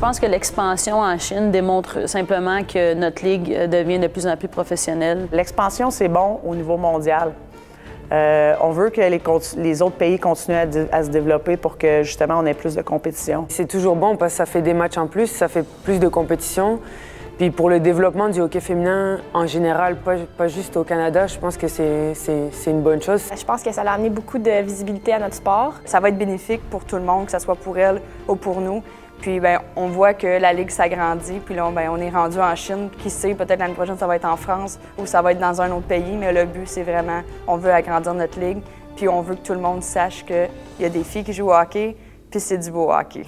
pense que l'expansion en Chine démontre simplement que notre ligue devient de plus en plus professionnelle. L'expansion, c'est bon au niveau mondial. Euh, on veut que les, les, autres pays continuent à, à, se développer pour que justement on ait plus de compétition. C'est toujours bon parce que ça fait des matchs en plus, ça fait plus de compétition. Puis pour le développement du hockey féminin en général, pas, pas juste au Canada, je pense que c'est une bonne chose. Je pense que ça a amené beaucoup de visibilité à notre sport. Ça va être bénéfique pour tout le monde, que ce soit pour elle ou pour nous. Puis ben, on voit que la Ligue s'agrandit, puis là, ben, on est rendu en Chine. Qui sait, peut-être l'année prochaine, ça va être en France ou ça va être dans un autre pays, mais le but, c'est vraiment, on veut agrandir notre Ligue, puis on veut que tout le monde sache qu'il y a des filles qui jouent au hockey, puis c'est du beau hockey.